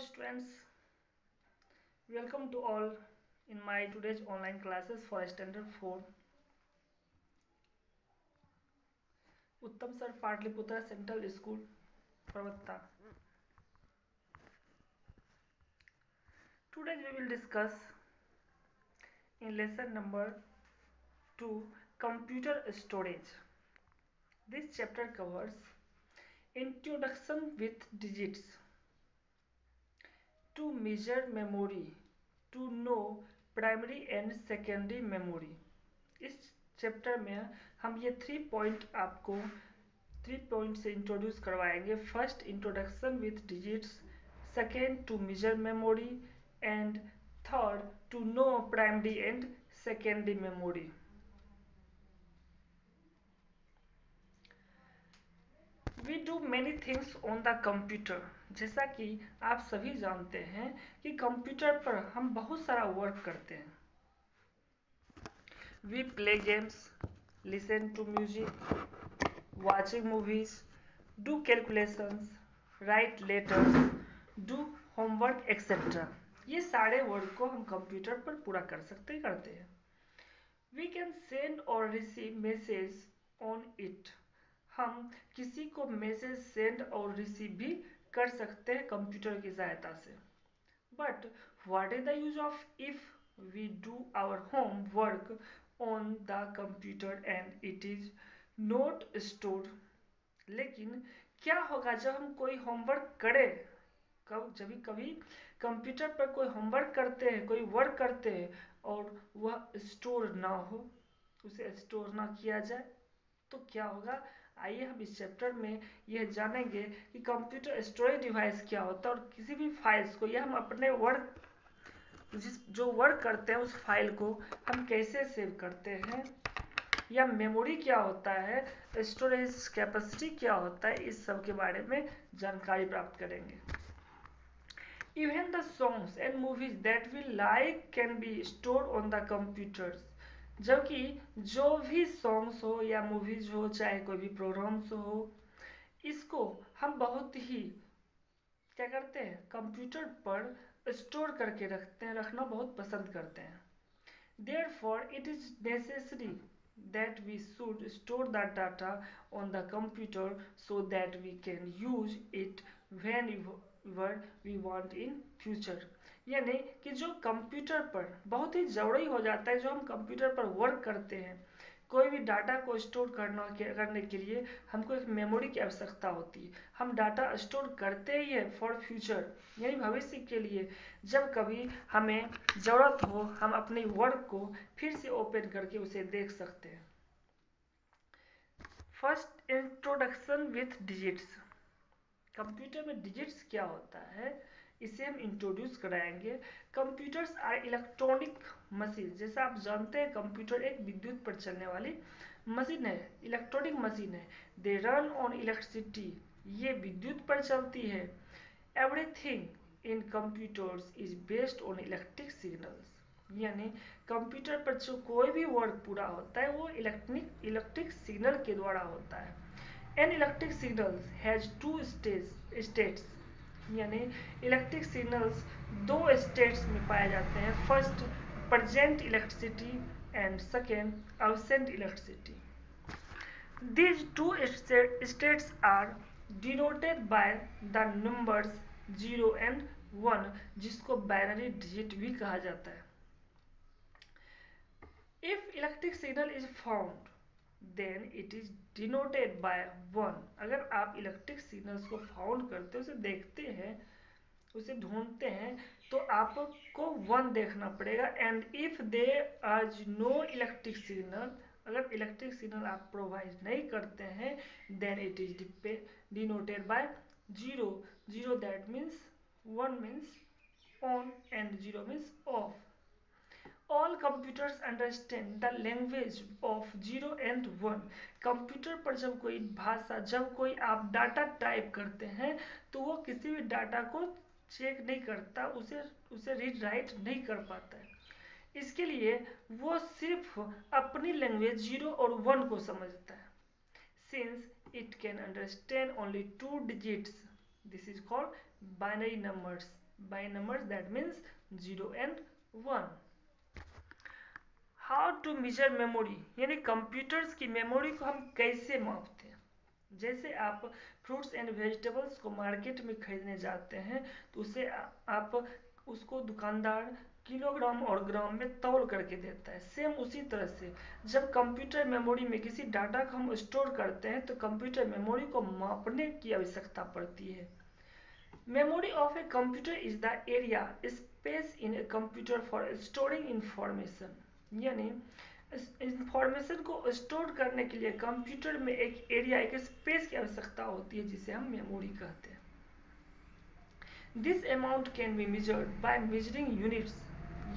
Students welcome to all in my today's online classes for standard four Uttam sir Pataliputra central school प्रवक्ता today's we will discuss in lesson number two computer storage this chapter covers introduction with digits to major memory to know primary and secondary memory इस chapter में हम ये three point आपको three point से introduce करवाएँगे। First introduction with digits second to major memory and third to know primary and secondary memory we do many things on the computer जैसा कि आप सभी जानते हैं कि कंप्यूटर पर हम बहुत सारा वर्क करते हैं। We play games listen to music watching movies do calculations write letters do homework etcetera ये सारे वर्क को हम कंप्यूटर पर पूरा कर सकते करते हैं। वी कैन सेंड और रिसीव मैसेज ऑन इट हम किसी को मैसेज सेंड और रिसीव भी कर सकते हैं कंप्यूटर की सहायता से। But what is the use of if we do our homework on the computer and it is not store लेकिन क्या होगा जब हम कोई होमवर्क करें? कब जब कभी कंप्यूटर पर कोई होमवर्क करते हैं, कोई वर्क करते हैं और वह स्टोर ना हो, उसे स्टोर ना किया जाए तो क्या होगा? आइए हम इस चैप्टर में यह जानेंगे कि कंप्यूटर स्टोरेज डिवाइस क्या होता है और किसी भी फाइल्स को या हम अपने वर्क जिस, जो वर्क करते हैं, उस फ़ाइल को हम कैसे सेव करते हैं? या मेमोरी क्या होता है? स्टोरेज कैपेसिटी क्या होता है? इस सब के बारे में जानकारी प्राप्त करेंगे। Even the songs and movies that we like can be store on the computers जबकि जो भी सॉन्ग्स हो या मूवीज़ हो, चाहे कोई भी प्रोग्राम्स हो, इसको हम बहुत ही, क्या करते हैं कंप्यूटर पर स्टोर करके रखते हैं, रखना बहुत पसंद करते हैं। Therefore it is necessary that we should store the data on the computer so that we can use it whenever we want in future. यानी कि जो कंप्यूटर पर बहुत ही ज़रूरी हो जाता है, जो हम कंप्यूटर पर वर्क करते हैं, कोई भी डाटा को स्टोर करना करने के लिए हमको एक मेमोरी की आवश्यकता होती है। हम डाटा स्टोर करते ही है फॉर फ्यूचर यानी भविष्य के लिए। जब कभी हमें ज़रूरत हो, हम अपनी वर्क को फिर से ओपन करके उसे देख सकते हैं। First introduction with digits computer में डिजिट्स क्या होता है? इसे हम इंट्रोड्यूस कराएँगे। कंप्यूटर्स आर इलेक्ट्रॉनिक मशीन जैसा आप जानते हैं कंप्यूटर एक विद्युत पर चलने वाली मशीन है इलेक्ट्रॉनिक मशीन है। दे रन ऑन इलेक्ट्रिसिटी ये विद्युत पर चलती है। Everything in computers is based on electric signals यानी कंप्यूटर पर जो कोई भी वर्क पूरा होता है, वो इलेक्ट्रिक इलेक्ट्रिक सिग्नल के द्वारा होता है। An electric signals has two stage states यानी इलेक्ट्रिक सिग्नल्स दो स्टेट्स में पाए जाते हैं। First present electricity and second absent electricity these two states are denoted by the number zero and one जिसको बाइनरी डिजिट भी कहा जाता है। If electric signal is found then it is denoted by one. अगर आप electric signals को found करते उसे देखते हैं, उसे ढूंढते हैं तो आपको वन देखना पड़ेगा। एंड इफ़ दे आज नो इलेक्ट्रिक सिग्नल अगर इलेक्ट्रिक सिग्नल आप प्रोवाइड नहीं करते हैं then it is denoted by zero zero that means one means on and zero means off all computers understand the language of zero and one computer पर जब कोई भाषा, जब कोई आप डाटा टाइप करते हैं तो वो किसी भी डाटा को चेक नहीं करता, उसे उसे रीड राइट नहीं कर पाता है। इसके लिए वो सिर्फ़ अपनी लैंग्वेज ज़ीरो और वन को समझता है। Since it can understand only two digits this is called binary numbers by numbers that means 0 and 1 how to measure memory यानी कंप्यूटर्स की मेमोरी को हम कैसे मापते हैं? जैसे आप फ्रूट्स एंड वेजिटेबल्स को मार्केट में खरीदने जाते हैं तो उसे आप उसको दुकानदार किलोग्राम और ग्राम में तौल करके देता है। सेम उसी तरह से, जब कंप्यूटर मेमोरी में किसी डाटा को हम स्टोर करते हैं तो कंप्यूटर मेमोरी को मापने की आवश्यकता पड़ती है। Memory of a computer is the area space in a computer for storing information यानी इंफॉर्मेशन को स्टोर करने के लिए कंप्यूटर में एक एरिया एक स्पेस की आवश्यकता होती है, जिसे हम मेमोरी कहते हैं। This amount can be measured by measuring units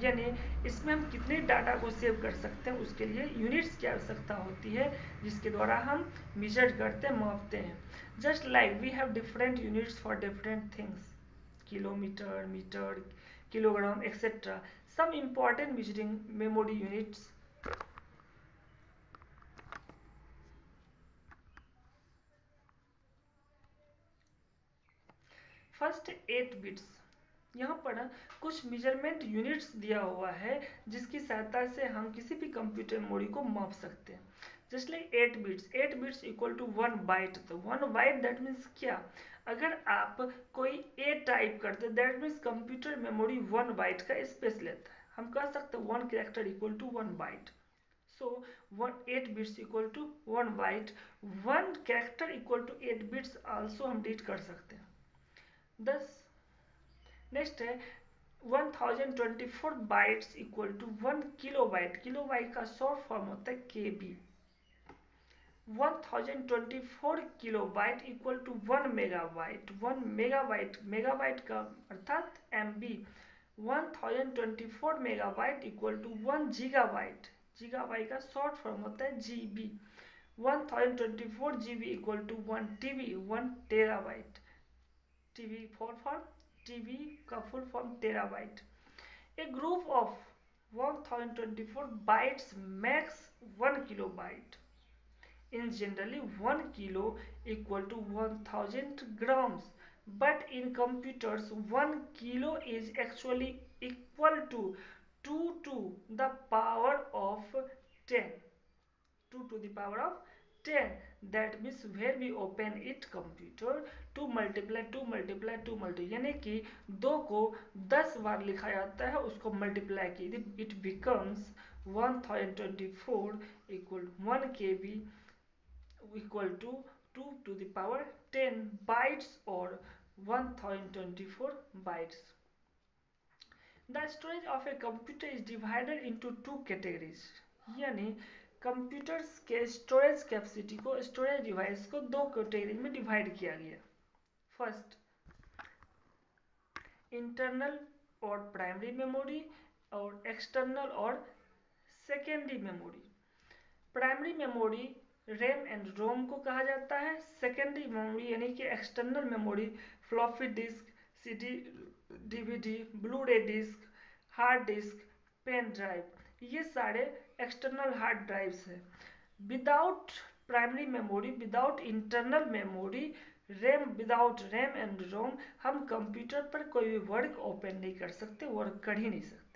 यानी इसमें हम कितने डाटा को सेव कर सकते हैं, उसके लिए यूनिट्स की आवश्यकता होती है, जिसके द्वारा हम मेजर करते हैं, मापते हैं। Just like we have different units for different things kilometre metre kilogram etc some important measuring memory units. First eight bits यहाँ पर कुछ मेज़रमेंट यूनिट्स दिया हुआ है, जिसकी सहायता से हम किसी भी कंप्यूटर मोड़ी को माप सकते हैं। Just like eight bits. Eight bits equal to one byte तो वन बाइट दैट मीन्स क्या? अगर आप कोई ए टाइप करते that means computer memory one byte का स्पेस लेता है। हम कह सकते हैं one character equal to one byte so one eight bits equal to one byte one character equal to eight bits also हम डीट कर सकते हैं। दस नेक्स्ट है 1024 bytes equal to one kilo byte kilo byte का शॉर्ट फॉर्म होता है K B 1024 kilobyte equal to one megabyte one megabyte megabyte का अर्थात M B megabyte equal to one gigabyte gigabyte का शॉर्ट फॉर्म होता है G B one thousand equal to one T B one terabyte T B for for T B का full form terabyte a group of one thousand twenty four bytes makes one kilo byte in generally one kilo equal to one thousand grams but in computers one kilo is actually equal to two to the power of ten two to the power of ten that means where we open it computer two multiply two multiply two multiply यानी कि दो को दस बार लिखा जाता है, उसको multiply की it becomes one thousand twenty four equal one K B equal to 2 to the power 10 bytes or 1024 bytes. The storage of a computer is divided into two categories. यानी कंप्यूटर्स के स्टोरेज कैपेसिटी को storage device को दो category में divide किया गया first internal और primary memory और एक्सटर्नल और secondary memory primary memory RAM and ROM को कहा जाता है। सेकेंडरी मेमोरी यानी कि external memory floppy disk CD DVD blu ray disk hard disk pen drive ये सारे एक्सटर्नल हार्ड ड्राइव्स हैं। Without primary memory without internal memory RAM without RAM and ROM हम कंप्यूटर पर कोई भी वर्क ओपन नहीं कर सकते वर्क कर ही नहीं सकते।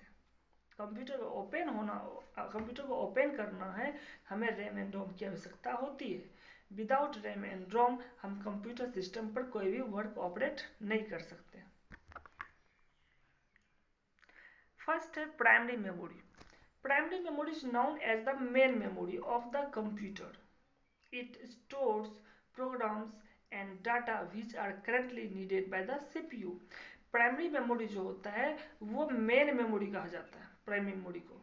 कंप्यूटर को ओपन होना, कंप्यूटर को ओपन करना है, हमें रैम एंड रोम की आवश्यकता होती है। विदाउट रैम एंड रोम, हम कंप्यूटर सिस्टम पर कोई भी वर्क ऑपरेट नहीं कर सकते। फ़र्स्ट है primary memory primary memory is known as the main memory of the computer it stores programs and data which are currently needed by the CPU primary memory जो होता है, वो मेन मेमोरी कहा जाता है। प्राइमरी मेमोरी को।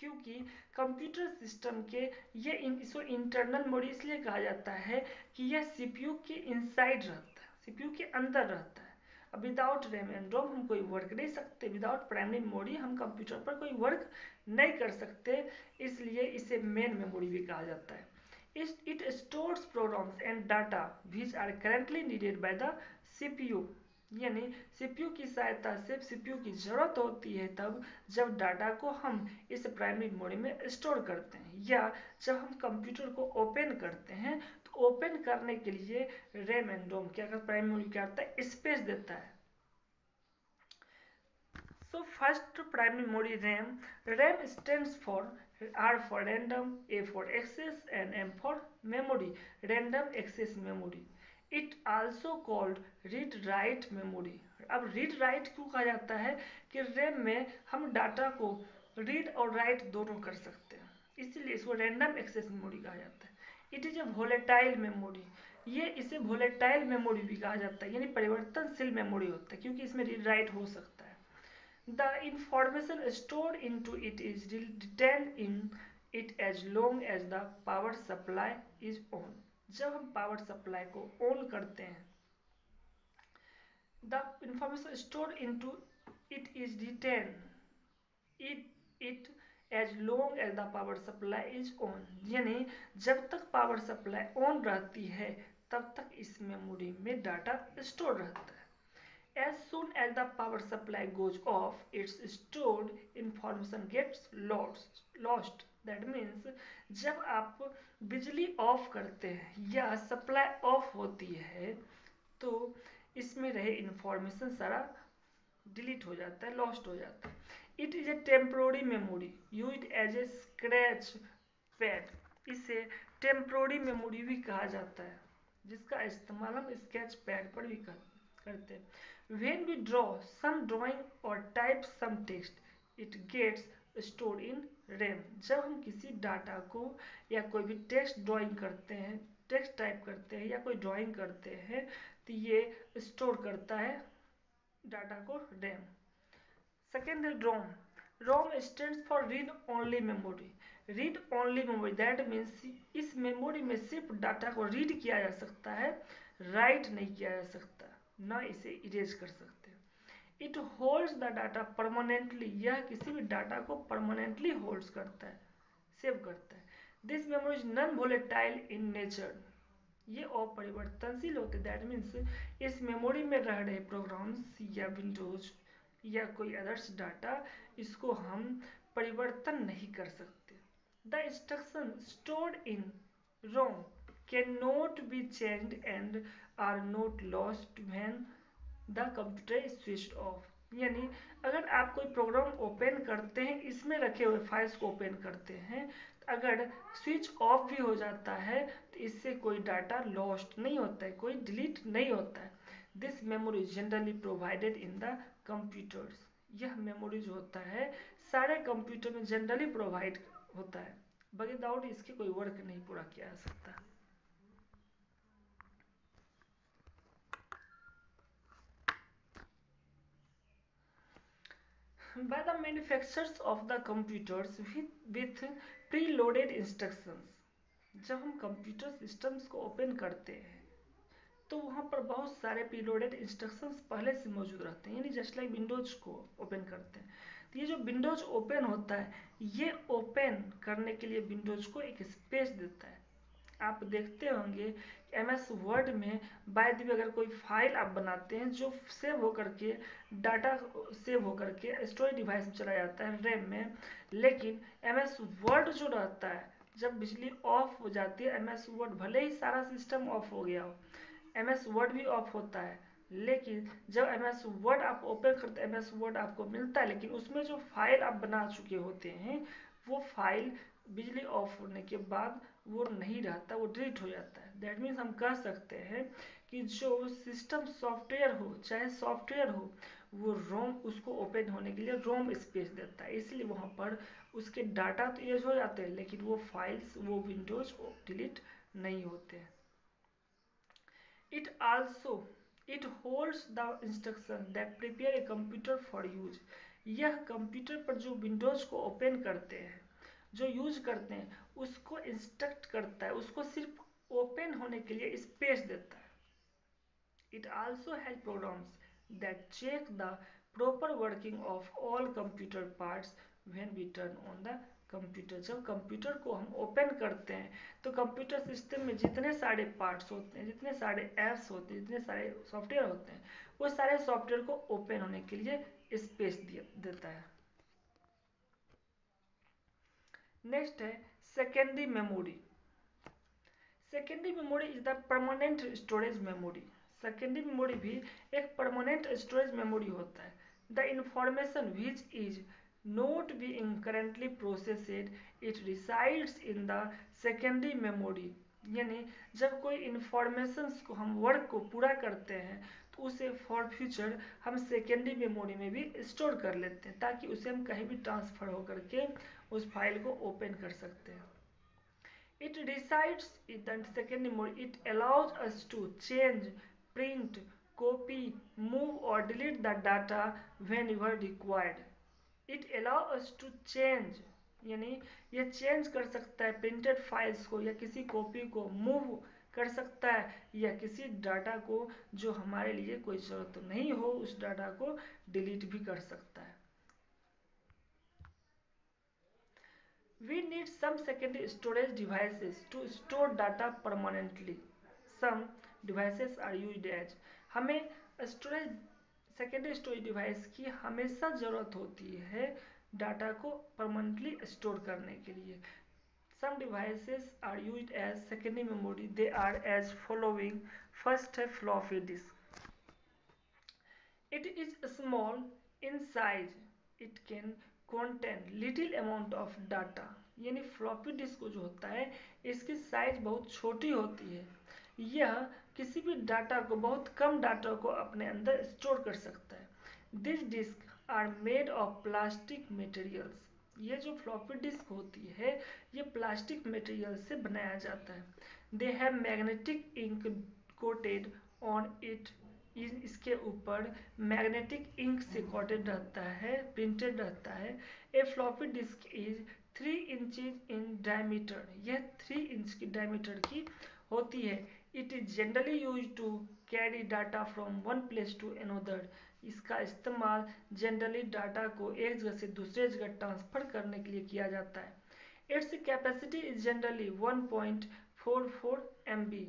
क्योंकि computer system के ये इन, इसको इंटरनल मेमोरी इसलिए कहा जाता है कि यह सीपीयू के इनसाइड रहता है सीपीयू के अंदर रहता है। अब विदाउट रैम एंड रोम हम कोई वर्क नहीं सकते विदाउट प्राइमरी मेमोरी हम कंप्यूटर पर कोई वर्क नहीं कर सकते इसलिए इसे मेन मेमोरी भी कहा जाता है। It stores programs and data which are currently needed by the CPU यानी सीपीयू की सहायता से सीपीयू की ज़रूरत होती है तब जब डाटा को हम इस प्राइमरी मेमोरी में स्टोर करते हैं या जब हम कंप्यूटर को ओपन करते हैं तो ओपन करने के लिए रैम एंड रोम क्या कर प्राइमरी मेमोरी क्या करता है स्पेस देता है So first primary memory RAM. RAM stands for R for random, A for access and M for memory, random access memory. It also called read write memory अब read write क्यों कहा जाता है? कि रैम में हम डाटा को read और राइट दोनों कर सकते हैं। इसीलिए इसको रैंडम एक्सेस मेमोरी कहा जाता है। It is a volatile memory ये इसे वोलेटाइल मेमोरी भी कहा जाता है। यानी परिवर्तनशील मेमोरी होता है, क्योंकि इसमें रीड राइट हो सकता है। The information store into it is retained in it as long as the power supply is on जब हम पावर सप्लाई को ऑन करते हैं the information store into it is retained it it as long as the power supply is on यानी जब तक power supply on रहती है, तब तक इस मेमोरी में डाटा स्टोर रहता है। As soon as the power supply goes off its stored information gets lost that means जब आप बिजली ऑफ़ करते हैं या सप्लाई ऑफ़ होती है तो इसमें रहे इंफॉर्मेशन सारा डिलीट हो जाता है लॉस्ट हो जाता है। It is a temporary memory use as a scratch pad इसे टेम्प्रोरी मेमोरी भी कहा जाता है जिसका इस्तेमाल हम स्केच पैड पर भी कर, करते हैं। When we draw some drawing और type some text it gets store in RAM. जब हम किसी डाटा को या कोई भी टेक्स्ट ड्राइंग करते हैं, टेक्स्ट टाइप करते हैं या कोई ड्राइंग करते हैं तो ये स्टोर करता है डाटा को रैम। सेकेंड है ROM. ROM stand for read only memory read only memory that means इस मेमोरी में सिर्फ़ डाटा को रीड किया जा सकता है राइट नहीं किया जा सकता, ना इसे इरेज कर सकते। It holds the data permanently यह किसी भी डाटा को परमानेंटली होल्ड्स करता है सेव करता है। This memory is non volatile in nature ये अपरिवर्तनशील होते दैट मीन्स इस मेमोरी में रह रहे प्रोग्राम्स या विंडोज़ या कोई अदर्स डाटा इसको हम परिवर्तन नहीं कर सकते। The instruction stored in ROM can not be change and are not lost when the computer is switch off. यानी अगर आप कोई प्रोग्राम ओपन करते हैं, इसमें रखे हुए फाइल्स को ओपन करते हैं तो अगर स्विच ऑफ़ भी हो जाता है तो इससे कोई डाटा लॉस्ट नहीं होता है, कोई डिलीट नहीं होता है। This memory generally provided in the computers यह मेमोरी जो होता है, सारे कंप्यूटर में जनरली प्रोवाइड होता है। विदाउट इसके कोई वर्क नहीं पूरा किया जा सकता। By the manufacturers of the computers with, with preloaded instructions. जब हम कंप्यूटर सिस्टम्स को ओपन करते हैं तो वहाँ पर बहुत सारे प्रीलोडेड इंस्ट्रक्शंस पहले से मौजूद रहते हैं यानी जस्ट लाइक विंडोज़ को ओपन करते हैं। तो ये जो विंडोज़ ओपन होता है ये ओपन करने के लिए विंडोज़ को एक स्पेस देता है। आप देखते होंगे एम एस वर्ड में बाय दी अगर कोई फ़ाइल आप बनाते हैं, जो सेव होकर के डाटा सेव होकर के स्टोरेज डिवाइस में चला जाता है रैम में, लेकिन एम एस वर्ड जो रहता है, जब बिजली ऑफ़ हो जाती है एम एस वर्ड भले ही सारा सिस्टम ऑफ़ हो गया हो एम एस वर्ड भी ऑफ़ होता है, लेकिन जब एम एस वर्ड आप ओपन करते एम एस वर्ड आपको मिलता है, लेकिन उसमें जो फ़ाइल आप बना चुके होते हैं, वो फ़ाइल बिजली ऑफ़ होने के बाद वो नहीं रहता, वो डिलीट हो जाता है। दैट मीन्स हम कह सकते हैं कि जो सिस्टम सॉफ्टवेयर हो, चाहे सॉफ्टवेयर हो, वो रोम उसको ओपन होने के लिए रोम स्पेस देता है। इसलिए वहाँ पर उसके डाटा तो यूज़ हो जाते हैं, लेकिन वो फाइल्स वो विंडोज़ डिलीट नहीं होते it also it holds the instruction that prepare a computer for use यह कंप्यूटर पर जो विंडोज़ को ओपन करते हैं जो यूज़ करते हैं, उसको इंस्ट्रक्ट करता है, उसको सिर्फ़ ओपन होने के लिए स्पेस देता है। It also has programs that check the proper working of all computer parts when we turn on the computer जब कंप्यूटर को हम ओपन करते हैं तो कंप्यूटर सिस्टम में जितने सारे पार्ट्स होते हैं, जितने सारे ऐप्स होते हैं, जितने सारे सॉफ्टवेयर होते हैं, वो सारे सॉफ्टवेयर को ओपन होने के लिए स्पेस देता है। नेक्स्ट है secondary memory secondary memory is the permanent storage memory secondary memory भी एक परमानेंट स्टोरेज मेमोरी होता है। The information which is not being currently processed it resides in the secondary memory यानी जब कोई इंफॉर्मेशन को हम वर्क को पूरा करते हैं उसे फॉर फ्यूचर हम सेकेंडरी मेमोरी में भी स्टोर कर लेते हैं, ताकि उसे हम कहीं भी ट्रांसफ़र होकर के उस फ़ाइल को ओपन कर सकते हैं। It decides it second memory it allows us to change print copy move और delete the data when you are required it allow us to change यानी यह चेंज कर सकता है प्रिंटेड फाइल्स को या किसी कॉपी को मूव कर सकता है या किसी डाटा को जो हमारे लिए कोई ज़रूरत नहीं हो, उस डाटा को डिलीट भी कर सकता है We need some secondary storage devices to store data permanently. Some devices are used as, हमें स्टोरेज सेकेंडरी स्टोरेज डिवाइस की हमेशा ज़रूरत होती है डाटा को परमानेंटली स्टोर करने के लिए some devices are used as secondary memory they are as following first है floppy disk it is small in size it can contain little amount of data यानी फ्लॉपी डिस्क जो होता है इसकी साइज़ बहुत छोटी होती है यह किसी भी डाटा को बहुत कम डाटा को अपने अंदर स्टोर कर सकता है this disk are made of plastic materials ये जो फ्लॉपी डिस्क होती है, ये प्लास्टिक मटेरियल से बनाया जाता है। They have magnetic ink coated on it इसके ऊपर मैग्नेटिक इंक से कॉटेड रहता है प्रिंटेड रहता है। A floppy disk is three inches in diameter यह थ्री इंच की डायमीटर की होती है। It is generally use to carry data from one place to another इसका इस्तेमाल जनरली डाटा को एक जगह से दूसरे जगह ट्रांसफ़र करने के लिए किया जाता है। Its capacity is generally 1.44 MB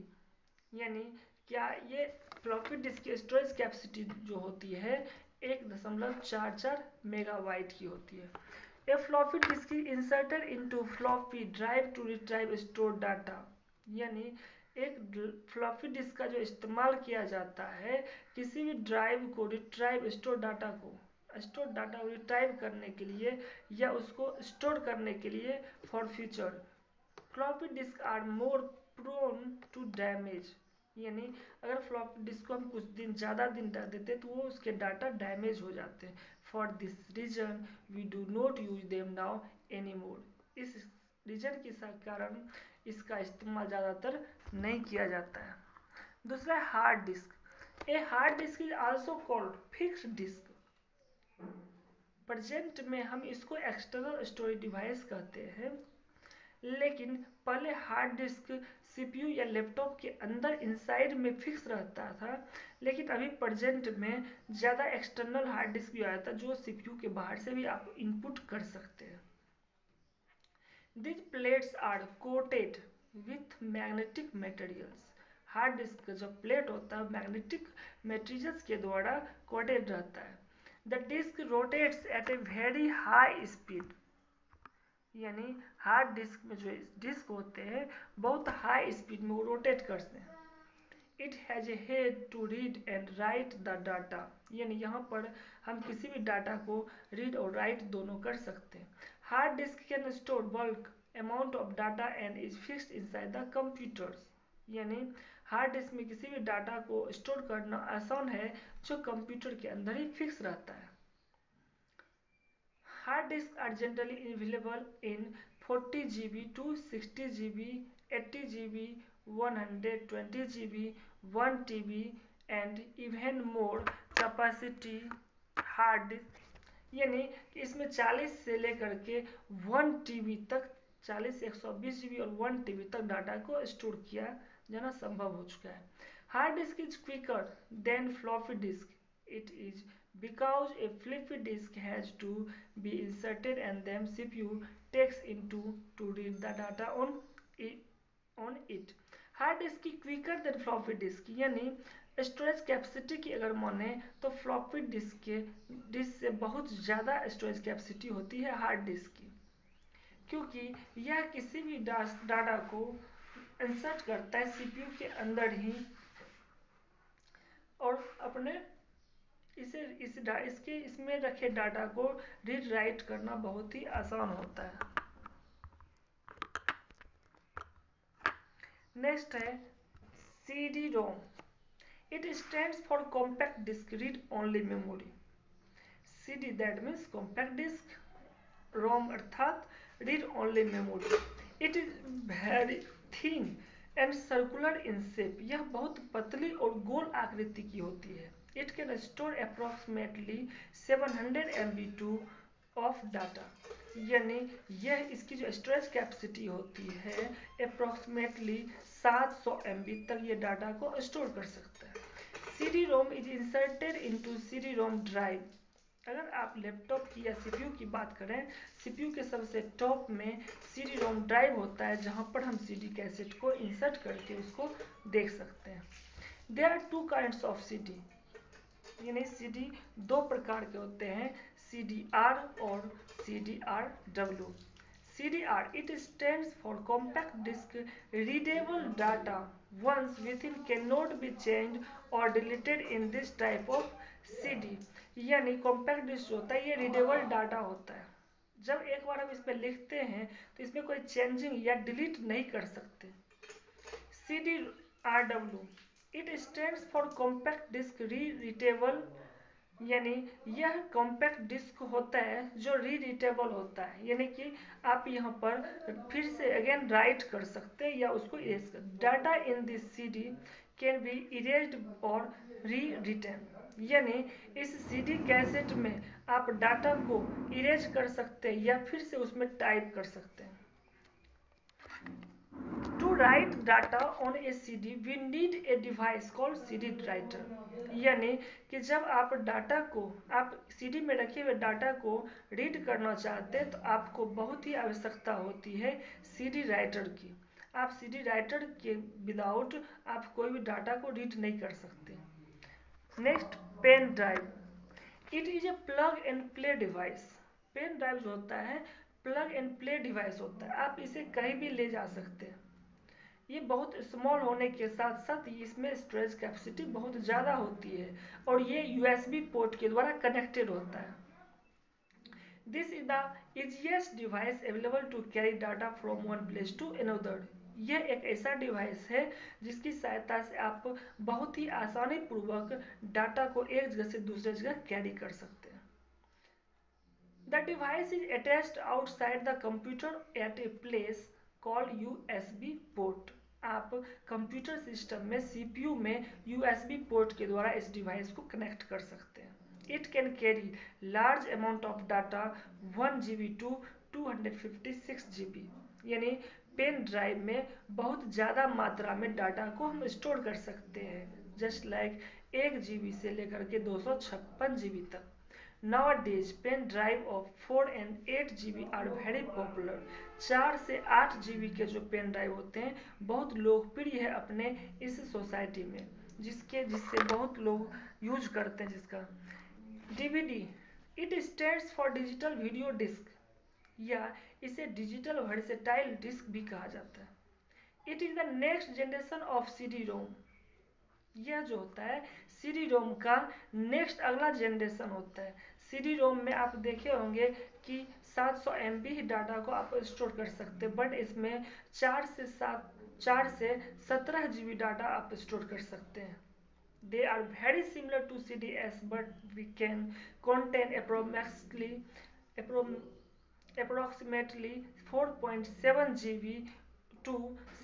यानी क्या ये फ्लॉपी डिस्क की स्टोरेज कैपेसिटी जो होती है, एक दशमलव चार चार मेगावाइट की होती है। A floppy disk inserted into floppy drive to retrieve store data यानी एक फ्लॉपी डिस्क का जो इस्तेमाल किया जाता है, किसी भी ड्राइव को रिट्राइव स्टोर डाटा को स्टोर डाटा को रिट्राइव करने के लिए या उसको स्टोर करने के लिए for future floppy disk are more prone to damage यानी अगर फ्लॉप डिस्क को हम कुछ दिन, ज़्यादा दिन रख देते तो वो उसके डाटा डैमेज हो जाते हैं। For this reason we do not use them now any more इस रीजन के कारण इसका इस्तेमाल ज़्यादातर नहीं किया जाता है। दूसरा है hard disk a hard disk is also called fix disk present में हम इसको एक्सटर्नल स्टोरेज डिवाइस कहते हैं, लेकिन पहले हार्ड डिस्क सीपीयू या लैपटॉप के अंदर इनसाइड में फिक्स रहता था, लेकिन अभी प्रेजेंट में ज़्यादा एक्सटर्नल हार्ड डिस्क भी आया था, जो सीपीयू के बाहर से भी आप इनपुट कर सकते हैं। These plates are coated with magnetic materials hard disk का जो प्लेट होता है मैग्नेटिक मटेरियल्स के द्वारा कोटेड रहता है। The disk rotates at a very high speed यानी हार्ड डिस्क में जो डिस्क होते हैं, बहुत हाई स्पीड में वो रोटेट करते हैं। It has a head to read and write the data यानी यहाँ पर हम किसी भी डाटा को रीड और राइट दोनों कर सकते हैं। Hard disk can store bulk amount of data and is fixed inside the computers यानी हार्ड डिस्क में किसी भी डाटा को स्टोर करना आसान है, जो कंप्यूटर के अंदर ही फिक्स रहता है। Hard disks are generally available in 40 GB to 60 GB 80 GB 120 GB 1 TB and even more capacity hard disk यानी इसमें 40 से लेकर के 1 TB तक 40 से 120 GB और 1 TB तक डाटा को स्टोर किया जाना संभव हो चुका है hard disk is quicker than floppy disk it is because a floppy disk has to be inserted and then CPU takes into to read the data on it, on it. Hard disk quicker than floppy disk यानी storage capacity की अगर माने तो floppy disk के, disk से बहुत ज़्यादा storage capacity होती है हार्ड डिस्क की। क्योंकि यह किसी भी डाटा को इंसर्ट करता है सीपीयू के अंदर ही और अपने इसे, इस इसके, इसमें रखे डाटा को रीड राइट करना बहुत ही आसान होता है। नेक्स्ट है C D ROM stand for compact disc read only memory C D that means compact disc ROM अर्थात read only memory it is very thin and circular in shape यह बहुत पतली और गोल आकृति की होती है। It can store approximately 700 M B to of data यानी यह इसकी जो स्टोरेज कैपेसिटी होती है अप्रोक्सीमेटली 700 एम बी तक ये डाटा को स्टोर कर सकता है। ROM is inserted D ROM drive अगर आप लैपटॉप की या सीपीयू की बात करें सीपीयू के सबसे टॉप में सीडी रोम ड्राइव होता है, जहाँ पर हम सीडी कैसेट को इंसर्ट करके उसको देख सकते हैं। There are two kind of CD यानी सीडी दो प्रकार के होते हैं सी डी आर और C D R W C D R it stand for compact disc readable data once with in can not be change और deleted in this type of C D यानी compact disc होता है, ये readable data होता है। जब एक बार हम इस पर लिखते हैं तो इसमें कोई चेंजिंग या डिलीट नहीं कर सकते। C D R W it stand for compact disc rewritable यानी यह कॉम्पैक्ट डिस्क होता है जो री रिटेबल होता है। यानी कि आप यहाँ पर फिर से अगेन राइट कर सकते हैं या उसको इरेज कर data in this C D can be erase और री रिटर्न यानी इस सीडी कैसेट में आप डाटा को इरेज कर सकते हैं या फिर से उसमें टाइप कर सकते हैं। To write data on a CD we need a device called CD writer यानी कि जब आप डाटा को, आप सीडी में रखे हुए डाटा को रीड करना चाहते हैं तो आपको बहुत ही आवश्यकता होती है सी डी राइटर की। आप सीडी राइटर के विदाउट आप कोई भी डाटा को रीड नहीं कर सकते। Next, pen drive. It is a plug and play device pen drive जो होता है प्लग एंड प्ले डिवाइस होता है। आप इसे कहीं भी ले जा सकते हैं। ये बहुत स्मॉल होने के साथ साथ इसमें स्टोरेज कैपेसिटी बहुत ज़्यादा होती है और ये यूएसबी पोर्ट के द्वारा कनेक्टेड होता है। This is the easiest device available to carry data from one place to another यह एक ऐसा डिवाइस है जिसकी सहायता से आप बहुत ही आसानी पूर्वक डाटा को एक जगह से दूसरे जगह कैरी कर सकते हैं। The device is attached outside the computer at a place called USB port आप कंप्यूटर सिस्टम में सीपीयू में यूएसबी पोर्ट के द्वारा इस डिवाइस को कनेक्ट कर सकते हैं। It can carry large amount of data one G B to two hundred fifty six G B यानी पेन ड्राइव में बहुत ज़्यादा मात्रा में डाटा को हम स्टोर कर सकते हैं, जस्ट लाइक एक जीबी से लेकर के दो सौ तक nowadays pen drive of four and eight G B are very popular चार से आठ जी बी के जो पेन ड्राइव होते हैं, बहुत लोकप्रिय है अपने इस सोसाइटी में, जिसके, जिससे बहुत लोग यूज़ करते हैं जिसका। DVD it stand for digital video disc या इसे डिजिटल वर्सेटाइल डिस्क भी कहा जाता है। It is the next generation of CD ROM यह जो होता है सीडी रोम का नेक्स्ट अगला जनरेशन होता है। सीडी रोम में आप देखे होंगे कि 700 सौ बी डाटा को आप स्टोर कर सकते हैं बट इसमें चार से सात, चार से सत्रह जी डाटा आप स्टोर कर सकते हैं। They are they are very similar to CDS but we can contain approximately approximately 4.7 GB to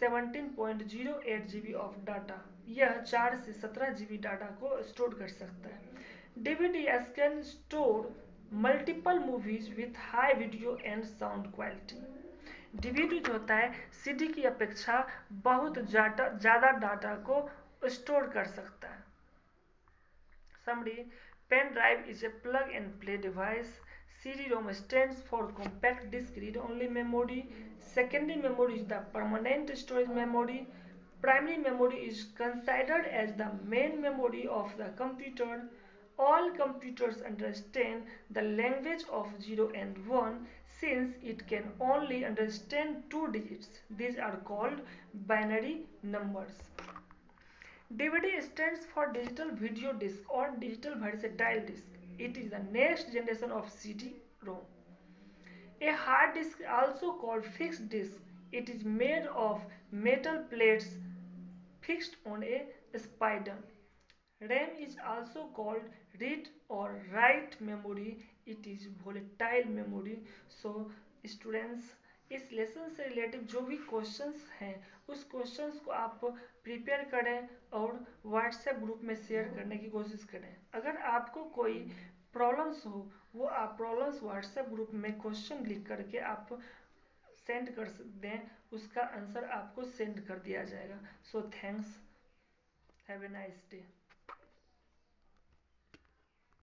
17.08 GB of data. यह 4 से 17 GB डाटा को स्टोर कर सकता है। DVD can store multiple movies with high video and sound quality DVD जो होता है CD की अपेक्षा बहुत ज़्यादा डाटा को स्टोर कर सकता है। Summary pen drive is a plug and play device CD-ROM stands for compact disk read-only memory. Secondary memory is the permanent storage memory. Primary memory is considered as the main memory of the computer. All computers understand the language of 0 and 1 since it can only understand two digits. These are called binary numbers. DVD stands for digital video disc or digital versatile disc. It is the next generation of CD-ROM. A hard disk also called fixed disk. It is made of metal plates fixed on a spider. RAM is also called read or write memory. It is volatile memory. So students इस lesson से relative जो भी questions हैं, उस questions को आप prepare करें और व्हाट्सएप ग्रुप में शेयर करने की कोशिश करें। अगर आपको कोई प्रॉब्लम्स हो, वो आप प्रॉब्लम्स व्हाट्सएप ग्रुप में क्वेश्चन लिख करके आप सेंड कर दें, उसका आंसर आपको सेंड कर दिया जाएगा। So thanks have a nice day